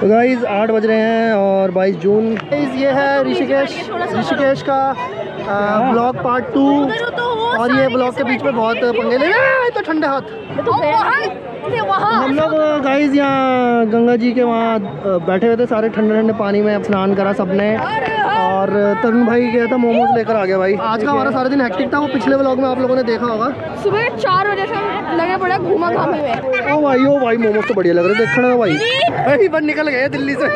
तो गाइज़ आठ बज रहे हैं और बाईस जून। ये है ऋषिकेश। ऋषिकेश का ब्लॉग पार्ट टू और ये ब्लॉग के बीच में बहुत पंगे ले रहे हैं। तो ठंडे हाथ। हम लोग गाइज़ यहाँ गंगा जी के वहाँ बैठे हुए थे सारे ठंडे ठंडे पानी में स्नान करा सबने। और तरुण भाई गया था मोमोज लेकर आ गया भाई। आज का हमारा सारा दिन हेक्टिक था वो पिछले ब्लॉग में आप लोगों ने देखा होगा। सुबह चार बजे से लगे पड़े घूमा घामी में। ओ भाई ओ भाई मोमोज तो बढ़िया लग रहे देखना भाई। भाई बन निकल गए दिल्ली से।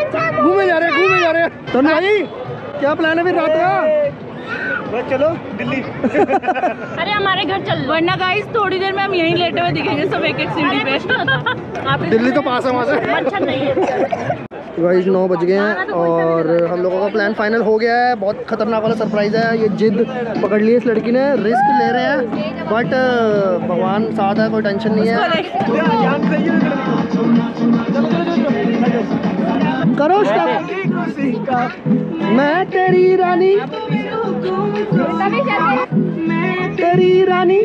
घूमे जा रहे हैं घूमे जा रहे हैं। तरुण भाई क्या प्लान है फिर रात का? बस चलो दिल्ली। अरे हमारे घर चल वरना गाइस थोड़ी देर में हम यहीं लेटे हुए दिखेंगे सब एक एक सीढ़ी पे आप दिल्ली तो पास है वहाँ से। अच्छा नहीं गाइस नौ बज गए हैं और हम लोगों का प्लान फाइनल हो गया है। बहुत खतरनाक वाला सरप्राइज़ है। ये जिद पकड़ ली है इस लड़की ने। रिस्क ले रहे हैं। बट भगवान साथ है कोई टेंशन नहीं है। करो स्टॉप मैं तेरी रानी। मैं तेरी रानी।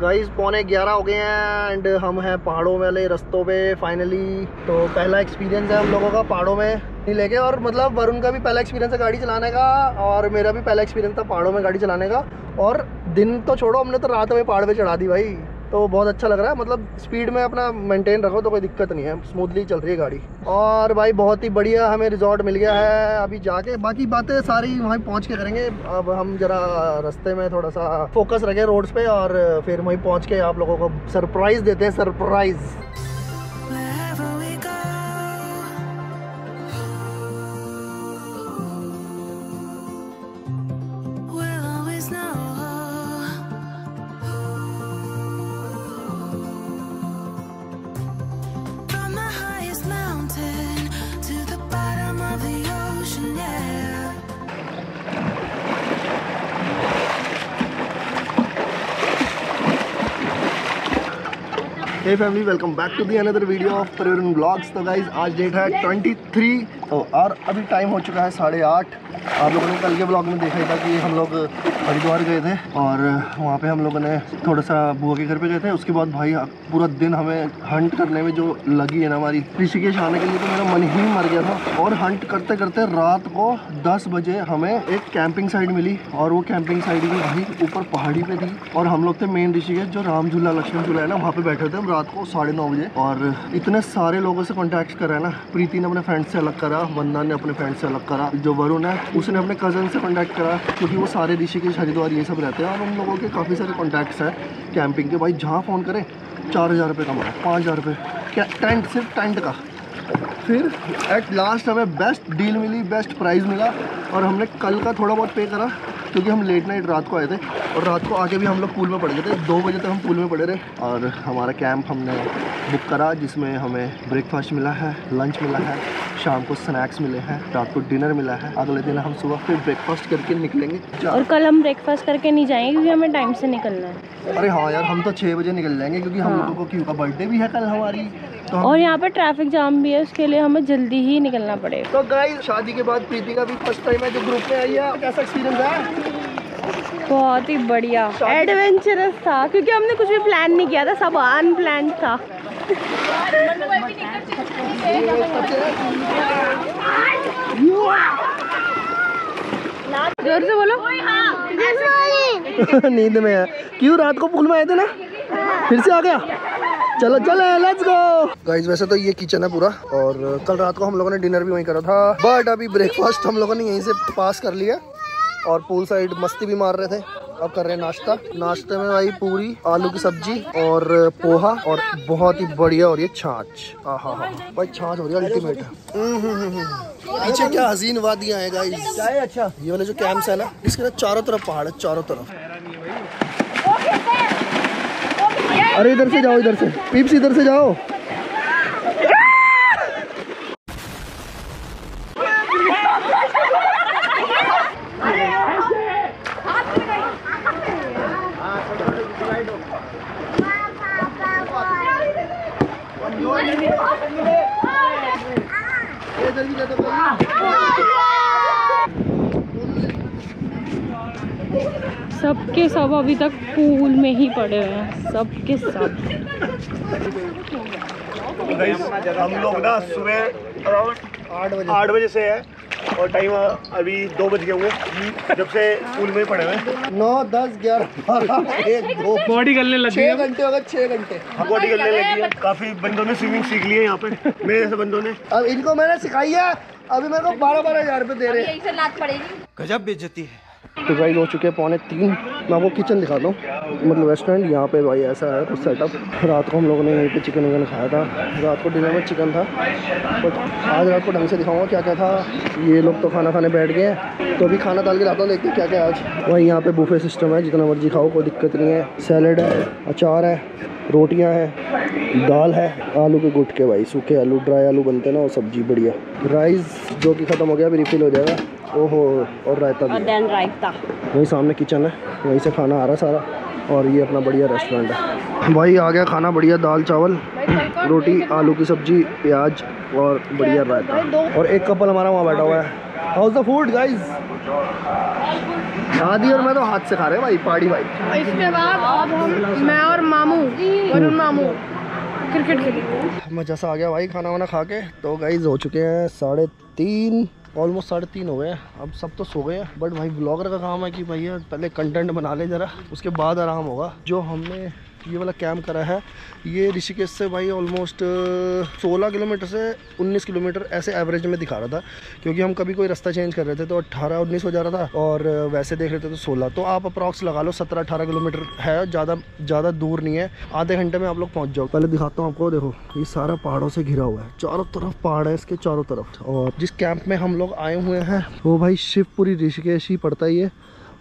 गाइस पौने ग्यारह हो गए हैं एंड हम हैं पहाड़ों वाले रस्तों पे फाइनली तो पहला एक्सपीरियंस है हम लोगों का पहाड़ों में। नहीं लेके और मतलब वरुण का भी पहला एक्सपीरियंस है गाड़ी चलाने का और मेरा भी पहला एक्सपीरियंस था पहाड़ों में गाड़ी चलाने का। और दिन तो छोड़ो हमने तो रात में पहाड़ पे चढ़ा दी भाई। तो बहुत अच्छा लग रहा है। मतलब स्पीड में अपना मेंटेन रखो तो कोई दिक्कत नहीं है। स्मूथली चल रही है गाड़ी। और भाई बहुत ही बढ़िया हमें रिजॉर्ट मिल गया है अभी जाके। बाकी बातें सारी वहीं पहुँच के करेंगे। अब हम जरा रास्ते में थोड़ा सा फोकस रखें रोड्स पे और फिर वहीं पहुँच के आप लोगों को सरप्राइज़ देते हैं। Surprise family welcome back to the another video of परिवरन blogs तो गाइज़ आज डेट है 23 तो और अभी टाइम हो चुका है साढ़े आठ। आप लोगों ने कल के ब्लॉग में देखा ही था कि हम लोग हरिद्वार गए थे और वहाँ पे हम लोगों ने थोड़ा सा बुआ के घर पे गए थे। उसके बाद भाई पूरा दिन हमें हंट करने में जो लगी है ना हमारी, ऋषिकेश आने के लिए तो मेरा मन ही मर गया था। और हंट करते करते रात को 10 बजे हमें एक कैंपिंग साइड मिली और वो कैंपिंग साइड भी भाई ऊपर पहाड़ी पे थी। और हम लोग थे मेन ऋषिकेश, जो राम झूला, लक्ष्मण झूला है ना, वहाँ पे बैठे थे हम रात को साढ़े बजे। और इतने सारे लोगों से कॉन्टैक्ट करा है ना, प्रीति ने अपने फ्रेंड से अलग करा। वंदना ने अपने फ्रेंड से अलग करा, जो वरुण है, उसने अपने कज़न से कॉन्टैक्ट करा, क्योंकि वो सारे ऋषि के हरिद्वार ये सब रहते हैं, और उन लोगों के काफ़ी सारे कॉन्टैक्ट्स हैं कैंपिंग के। भाई, जहाँ फ़ोन करें, चार हज़ार रुपये कमाओ, पाँच हज़ार रुपये क्या टेंट सिर्फ़ टेंट का? फिर एट लास्ट हमें बेस्ट डील मिली बेस्ट प्राइस मिला, और हमने कल का थोड़ा बहुत पे करा। क्योंकि हम लेट नाइट रात को आए थे और रात को आके भी हम लोग पूल में पड़ गए थे। दो बजे तक हम पूल में पड़े रहे और हमारा कैंप हमने बुक करा जिसमें हमें ब्रेकफास्ट मिला है लंच मिला है शाम को स्नैक्स मिले हैं रात को डिनर मिला है। अगले दिन हम सुबह फिर ब्रेकफास्ट करके निकलेंगे। और कल हम ब्रेकफास्ट करके नहीं जाएँगे क्योंकि हमें टाइम से निकलना है। अरे हाँ यार हम तो छः बजे निकल जाएँगे क्योंकि हम लोगों को क्यों का बर्थडे भी है कल हमारी। तो और यहाँ पर ट्रैफ़िक जाम भी है उसके लिए हमें जल्दी ही निकलना पड़ेगा। तो गाइस शादी के बाद प्रीति का भी फ़र्स्ट टाइम है जो ग्रुप में आई है। कैसा एक्सपीरियंस है? बहुत ही बढ़िया। एडवेंचरस था, क्योंकि हमने कुछ भी प्लान नहीं किया था, सब अनप्लान था। ज़ोर से बोलो। नींद में है। क्यों रात को पूल में आए थे ना? फिर से आ गया। चलो चलो लेट्स गो गाइस वैसे तो ये किचन है पूरा, और कल रात को हम लोगों ने डिनर भी वहीं करा था बट अभी ब्रेकफास्ट हम लोगों ने यहीं से पास कर लिया। और पूल साइड मस्ती भी मार रहे थे। अब कर रहे हैं नाश्ता। नाश्ते में भाई पूरी आलू की सब्ज़ी और पोहा और बहुत ही बढ़िया हो रही है छाछ। हाँ हाँ हाँ भाई छाछ हो रही है अल्टीमेट पीछे क्या हसीन वादियाँ हैं गाइस अच्छा? ये वाले जो कैंप्स है ना इसके ना चारों तरफ़ पहाड़ है चारों तरफ़। अरे इधर से जाओ इधर से। पीप्स इधर से जाओ। सबके सब अभी तक पूल में ही पड़े हुए हैं। सबके सब। तो हम लोग ना सुबह अराउंड आठ बजे आठ बजे से है। और टाइम अभी दो बज गए होंगे। जब से स्कूल में ही पढ़े हुए नौ दस ग्यारह बारह एक दो बॉडी गलने लगी छः घंटे हो गए छः घंटे। हाँ बॉडी करने लगी है काफ़ी बंदों ने स्विमिंग सीख ली है यहाँ पे। मेरे से बंदों ने। अब इनको मैंने सिखाई है। अभी मेरे को बारह बारह हज़ार रुपये दे रहे हैं। गजब बेचती है। तो गाइस हो चुके हैं, पौने तीन। मैं आपको किचन दिखाता हूँ। मतलब रेस्टोरेंट यहाँ पे भाई ऐसा है, कुछ सेटअप रात को हम लोगों ने यहीं पे चिकन वगैरह खाया था। रात को डिनर में चिकन था। बट आज रात को ढंग से दिखाऊँगा क्या क्या था। ये लोग तो खाना खाने बैठ गए हैं। तो अभी खाना डाल के लाता हूँ, देखते क्या क्या आज। वही यहाँ पे बुफे सिस्टम है, जितना मर्ज़ी खाओ, कोई दिक्कत नहीं है। सैलड है, अचार है रोटियाँ हैं दाल है आलू के गुटके भाई सूखे आलू ड्राई आलू बनते हैं ना और सब्ज़ी बढ़िया। राइस जो कि ख़त्म हो गया अभी रिफिल हो जाएगा। ओहो और रायता भी। रायता। वही सामने किचन है वहीं से खाना आ रहा सारा और ये अपना बढ़िया रेस्टोरेंट है। भाई आ गया खाना बढ़िया दाल चावल रोटी आलू की सब्ज़ी प्याज और बढ़िया रायता। और एक कपल हमारा वहाँ बैठा हुआ है। हाउस द फ़ूड गाइस दादी और मैं तो हाथ से खा रहे भाई पार्टी भाई। इसके बाद अब हम मैं और मामू वरुण मामू क्रिकेट खेलेंगे। मज़ा सा आ गया भाई खाना वाना खा के तो गाइज़ हो चुके हैं साढ़े तीन ऑलमोस्ट साढ़े तीन हो गए अब सब तो सो गए हैं बट भाई ब्लॉगर का काम है कि भैया पहले कंटेंट बना ले ज़रा उसके बाद आराम होगा। जो हमने ये वाला कैम्प करा है। ये ऋषिकेश से भाई ऑलमोस्ट 16 किलोमीटर से 19 किलोमीटर ऐसे एवरेज में दिखा रहा था, क्योंकि हम कभी कोई रास्ता चेंज कर रहे थे तो 18 19 हो जा रहा था और वैसे देख रहे थे तो 16 तो आप अप्रॉक्स लगा लो 17 18 किलोमीटर है, ज़्यादा ज़्यादा दूर नहीं है। आधे घंटे में आप लोग पहुँच जाओ। पहले दिखाता हूँ आपको, देखो, ये सारा पहाड़ों से घिरा हुआ है। चारों तरफ़ पहाड़ है इसके चारों तरफ़। और जिस कैंप में हम लोग आए हुए हैं, वो भाई शिवपुरी ऋषिकेश ही पड़ता है ये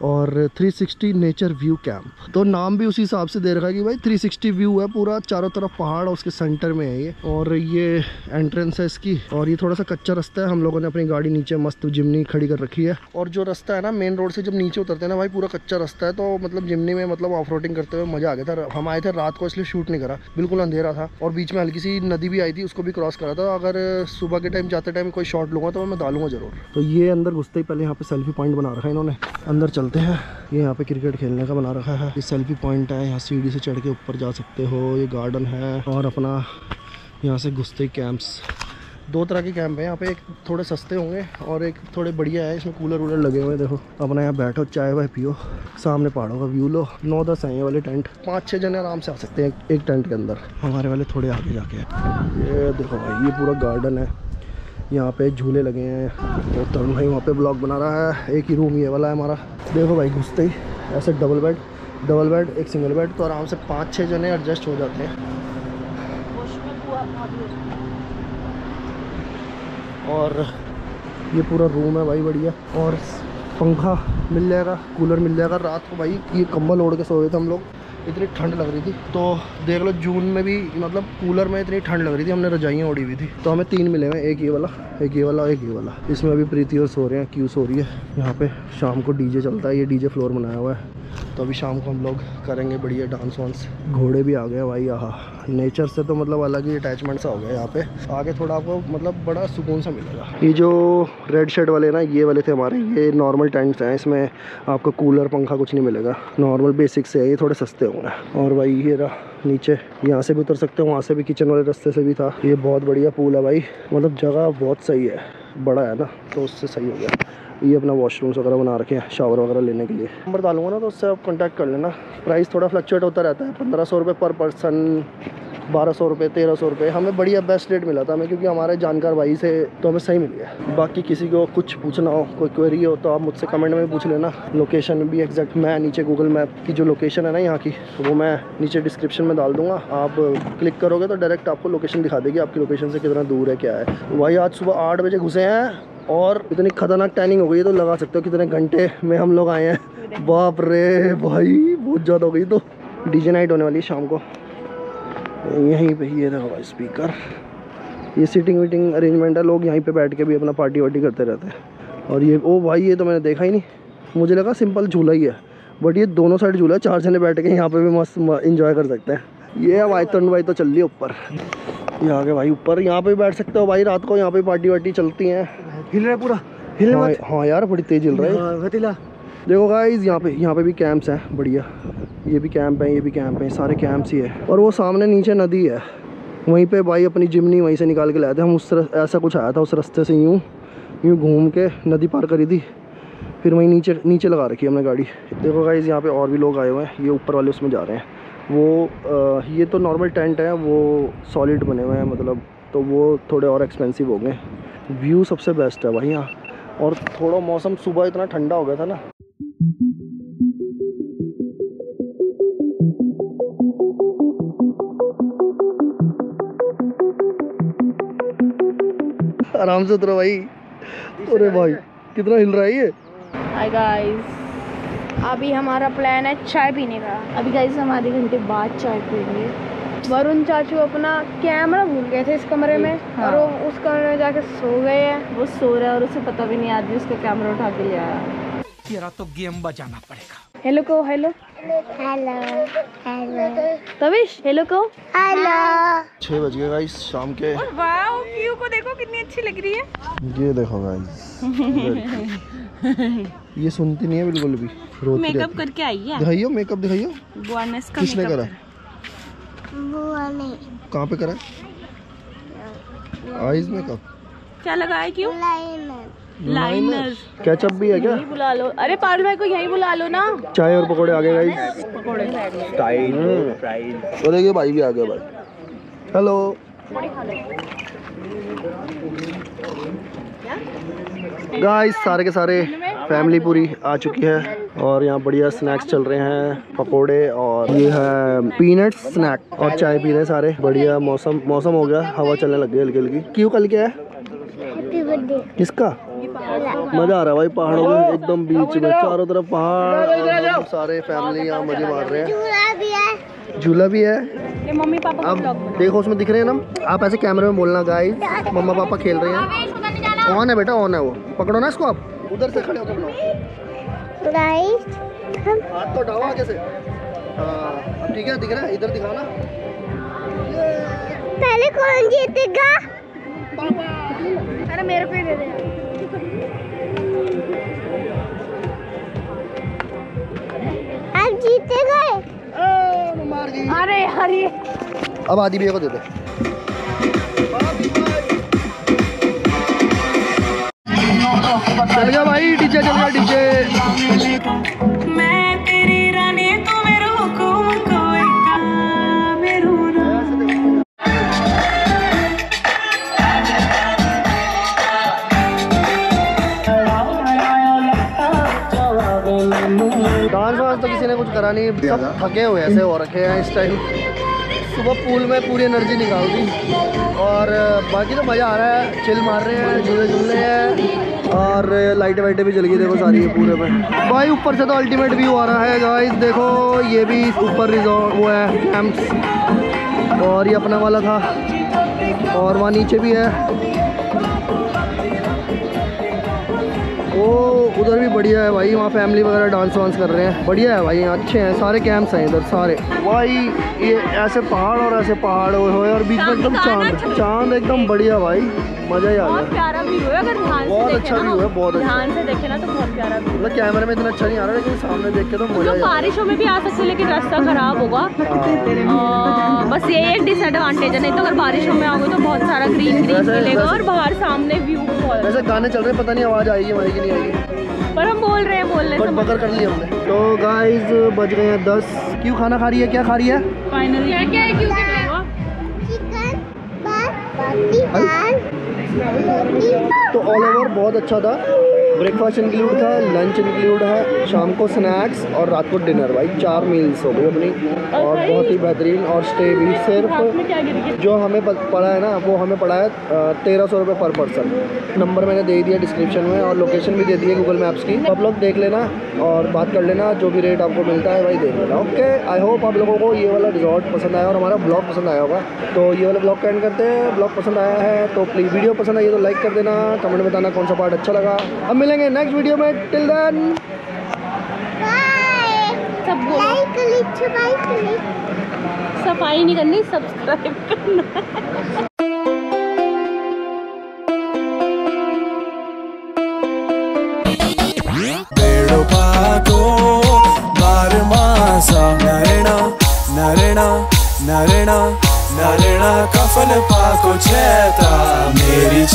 और 360 नेचर व्यू कैंप तो नाम भी उसी हिसाब से दे रखा है कि भाई 360 व्यू है पूरा, चारों तरफ़ पहाड़ और उसके सेंटर में है ये। और ये एंट्रेंस है इसकी। और ये थोड़ा सा कच्चा रास्ता है। हम लोगों ने अपनी गाड़ी नीचे मस्त जिमनी खड़ी कर रखी है। और जो रास्ता है ना मेन रोड से जब नीचे उतरते हैं ना भाई, पूरा कच्चा रास्ता है। तो मतलब जिमनी में मतलब ऑफ़ करते हुए मज़ा आ गया था। हम आए थे रात को, इसलिए शूट नहीं करा। बिल्कुल अंधेरा था। और बीच में हल्की सी नदी भी आई थी, उसको भी क्रॉस करा था। अगर सुबह के टाइम जाते टाइम कोई शॉट लूँगा तो मैं डालूँगा ज़रूर। तो ये अंदर घुसते ही पहले यहाँ पे सेल्फी पॉइंट बना रखा है इन्होंने। अंदर चलते हैं, ये यहाँ पे क्रिकेट खेलने का बना रखा है। ये सेल्फी पॉइंट है, यहाँ सीढ़ी से चढ़ के ऊपर जा सकते हो, ये गार्डन है और अपना यहाँ से घुसते कैंप्स। दो तरह के कैंप हैं, यहाँ पे एक थोड़े सस्ते होंगे और एक थोड़े बढ़िया है, इसमें कूलर वूलर लगे हुए हैं, देखो। अपना यहाँ बैठो, चाय वाय पियो, सामने पहाड़ों का व्यू लो, नौ दस हैं ये वाले टेंट। पाँच छः जने आराम से आ सकते हैं एक टेंट के अंदर। हमारे वाले थोड़े आगे जाके ये देखो भाई, ये पूरा गार्डन है। यहाँ पे झूले लगे हैं। और तो तरुण भाई वहाँ पे ब्लॉग बना रहा है। एक ही रूम ये वाला है हमारा। देखो भाई, घुसते ही ऐसे डबल बेड डबल बेड एक सिंगल बेड तो आराम से पाँच छः जने एडजस्ट हो जाते हैं। और ये पूरा रूम है भाई, बढ़िया। और पंखा मिल जाएगा कूलर मिल जाएगा। रात को भाई, ये कंबल ओढ़ के सोए थे हम लोग। इतनी ठंड लग रही थी। तो देख लो, जून में भी मतलब कूलर में इतनी ठंड लग रही थी, हमने रजाइयाँ ओढ़ी हुई थी। तो हमें तीन मिले हुए एक ये वाला, एक ये वाला, एक ये वाला। इसमें अभी प्रीति और सो रहे हैं, क्यों सो रही है? यहाँ पे शाम को डीजे चलता है, ये डीजे फ्लोर बनाया हुआ है। तो अभी शाम को हम लोग करेंगे बढ़िया डांस वांस। घोड़े भी आ गए भाई, आहा। नेचर से तो मतलब अलग ही अटैचमेंट सा हो गया यहाँ पे। आगे थोड़ा आपको मतलब बड़ा सुकून सा मिलेगा। ये जो रेड शर्ट वाले ना, ये वाले थे हमारे, ये नॉर्मल टेंट्स हैं। इसमें आपको कूलर पंखा कुछ नहीं मिलेगा। नॉर्मल बेसिक से है, ये थोड़े सस्ते होंगे। और भाई ये रहा, नीचे। यहाँ से भी उतर सकते हो, वहाँ से भी किचन वाले रास्ते से भी था। ये बहुत बढ़िया पूल है भाई। मतलब जगह बहुत सही है। बड़ा है ना तो उससे सही हो गया। ये अपना वॉशरूम्स वगैरह बना रखे हैं शावर वगैरह लेने के लिए। नंबर डालूँगा ना तो उससे आप कॉन्टैक्ट कर लेना। प्राइस थोड़ा फ्लक्चुएट होता रहता है, पंद्रह सौ रुपये पर पर्सन बारह सौ रुपये तेरह सौ रुपये हमें बढ़िया बेस्ट रेट मिला था हमें, क्योंकि हमारे जानकार भाई से तो हमें सही मिल गया बाकी किसी को कुछ पूछना हो, कोई क्वेरी हो तो आप मुझसे कमेंट में पूछ लेना। लोकेशन भी एग्जैक्ट मैं नीचे गूगल मैप की जो लोकेशन है ना यहाँ की, वो मैं नीचे डिस्क्रिप्शन में डाल दूँगा। आप क्लिक करोगे तो डायरेक्ट आपको लोकेशन दिखा देगी, आपकी लोकेशन से कितना दूर है, क्या है। भाई आज सुबह आठ बजे घुसे हैं और इतनी खतरनाक टाइमिंग हो गई है तो लगा सकते हो कितने घंटे में हम लोग आए हैं। बाप रे भाई, बहुत ज़्यादा हो गई तो। डीजे नाइट होने वाली है शाम को। यहीं पे ये भाई स्पीकर ये सीटिंग वीटिंग अरेंजमेंट है, लोग यहीं पे बैठ के भी अपना पार्टी वार्टी करते रहते हैं। और ये, ओ भाई, ये तो मैंने देखा ही नहीं। मुझे लगा सिंपल झूला ही है बट ये दोनों साइड झूला है, चार जने बैठ के यहाँ पे भी मस्त इंजॉय कर सकते हैं। ये भाई तरुण भाई तो चल रही ऊपर। ये आगे भाई, ऊपर यहाँ पे भी बैठ सकते हो भाई, रात को यहाँ पे पार्टी वार्टी चलती हैं। हिल रहा है पूरा हिल हाँ, हाँ यार बड़ी तेज हिल रहा है। वतीला देखो गाइस यहाँ पे यहाँ पे भी कैंप्स हैं बढ़िया। ये भी कैंप है ये भी कैंप है सारे कैंप्स ही है। और वो सामने नीचे नदी है। वहीं पे भाई अपनी जिमनी वहीं से निकाल के लाए थे। हम उस तरह ऐसा कुछ आया था उस रास्ते से यूँ यूँ घूम के नदी पार करी थी। फिर वहीं नीचे नीचे लगा रखी है हमने गाड़ी। देखो गाइज़ यहाँ पे और भी लोग आए हुए हैं। ये ऊपर वाले उसमें जा रहे हैं। वो आ, ये तो नॉर्मल टेंट है वो सॉलिड बने हुए हैं मतलब तो वो थोड़े और एक्सपेंसिव हो गए। व्यू सबसे बेस्ट है भाई यहाँ। और थोड़ा मौसम सुबह इतना ठंडा हो गया था ना। आराम से उतरो भाई। अरे भाई, कितना हिल रहा है ये? हाय गाइस अभी हमारा प्लान है चाय पीने का। अभी गाइस हम आधे घंटे बाद चाय पियेंगे। वरुण चाचू अपना कैमरा भूल गए थे इस कमरे में हाँ। और वो उस कमरे में जाके सो गए हैं। वो सो रहा है और उसे पता भी नहीं आदमी उसका कैमरा उठा के ले आया। तेरा तो गेम बजाना पड़ेगा। हेलो को hello hello hello Tavish hello को छः बज गए गाइस शाम के। वाओ व्यू को देखो कितनी अच्छी लग रही है। ये देखो गाइस ये सुनती नहीं है बिल्कुल भी। मेकअप करके आई है। दिखाइयो मेकअप दिखाइयो। किसने करा? कहाँ पे करा आईज मेकअप क्या लगाया क्यों? लाइनर। लाइनर। कैचअप भी है क्या? यही बुला लो। अरे पारुल भाई को यही बुला लो ना। चाय और पकौड़े आ गए गाइस पकौड़े और देखिए भाई भी आ गया भाई। हेलो गाइस सारे के सारे फैमिली पूरी आ चुकी है और यहाँ बढ़िया स्नैक्स चल रहे हैं पकोड़े और ये है पीनट स्नैक और चाय पी रहे हैं सारे। बढ़िया मौसम मौसम हो गया हवा चलने लग गई हल्की हल्की क्यों कल क्या है? किसका? मज़ा आ रहा है भाई पहाड़ों में एकदम बीच में चारों तरफ़ पहाड़ सारे फैमिली यहाँ मज़े मार रहे हैं। है। झूला भी है? ये मम्मी पापा अब देखो उसमें दिख रहे हैं ना आप ऐसे कैमरे में बोलना गाइस मम्मा पापा खेल रहे हैं। ऑन है बेटा ऑन है वो। पकड़ो ना इसको आप। उधर से खड़े होकर बनाओ गाइस हाथ तो उठाओ आगे से। हाँ अब ठीक है दिख रहा है इधर दिखाओ ना पहले कौन जीतेगा? अरे मेरे पे दे दे। आप जीते गए। मार गई। अरे यार ये अब आदि भैया को दे दे। चल गया भाई डीजे चल गया डीजे। डांस वांस तो किसी ने कुछ करा नहीं सब थके हुए ऐसे हो रखे हैं इस टाइम सुबह पूल में पूरी एनर्जी निकाल दी। और बाकी तो मज़ा आ रहा है चिल मार रहे हैं झूले झूल रहे हैं। और लाइटें वाइटें भी जल गई देखो सारी ये पूरे में। भाई ऊपर से तो अल्टीमेट व्यू आ रहा है गाइस देखो ये भी ऊपर रिजॉर्ट वो है कैंप्स और ये अपना वाला था और वहाँ नीचे भी है। वो उधर भी बढ़िया है भाई वहाँ फैमिली वगैरह डांस वांस कर रहे हैं। बढ़िया है भाई अच्छे हैं सारे कैंप्स हैं इधर सारे। भाई ये ऐसे पहाड़ और ऐसे पहाड़ हुए और बीच में एकदम चाँद चाँद एकदम बढ़िया भाई। मज़ा ही आ गया। प्यारा व्यू है अगर ध्यान से बहुत देखे अच्छा व्यू है, बहुत अच्छा। ध्यान से देखे ना तो बहुत प्यारा व्यू मतलब कैमरे में इतना अच्छा नहीं आ रहा लेकिन सामने देख के तो मज़ा ही रहा है। बारिशों में भी आ सकते लेकिन रास्ता खराब होगा। हाँ। बस ये एक डिसएडवांटेज है नहीं तो अगर बारिशों में आओगे तो बहुत सारा ग्रीन ग्रीन मिलेगा और बाहर सामने व्यू बहुत वैसे गाने चल रहे पता नहीं आवाज़ आएगी हमारी कि नहीं आएगी। पर हम बोल रहे हैं बोलने बट से पकड़ कर लिया हमने। तो गाइस बज गए हैं दस। क्यों खाना खा रही है क्या खा रही है? फाइनली क्या क्या है क्यों चिकन तो ऑल ओवर बहुत अच्छा था। ब्रेकफास्ट इंक्लूड था लंच इंक्लूड है शाम को स्नैक्स और रात को डिनर भाई। चार मील्स हो गई अपनी। और बहुत ही बेहतरीन और स्टे भी। सिर्फ़ जो हमें पड़ा है ना वो हमें पड़ा है तेरह सौ रुपये पर पर्सन नंबर मैंने दे दिया डिस्क्रिप्शन में और लोकेशन भी दे दी है गूगल मैप्स की। आप लोग देख लेना और बात कर लेना जो भी रेट आपको मिलता है भाई देख लेना। ओके आई होप आप लोगों को ये वाला रिजॉर्ट पसंद आया और हमारा ब्लॉग पसंद आया होगा। तो ये वाला ब्लॉग का एंड करते हैं। ब्लॉग पसंद आया है तो प्लीज़ वीडियो पसंद आई तो लाइक कर देना। कमेंट बताना कौन सा पार्ट अच्छा लगा। अब मिलेंगे नेक्स्ट वीडियो में. टिल देन बाय सब सफ़ाई नहीं करनी सब्सक्राइब करना। नरेना नरेना कफन पाको चेता मेरी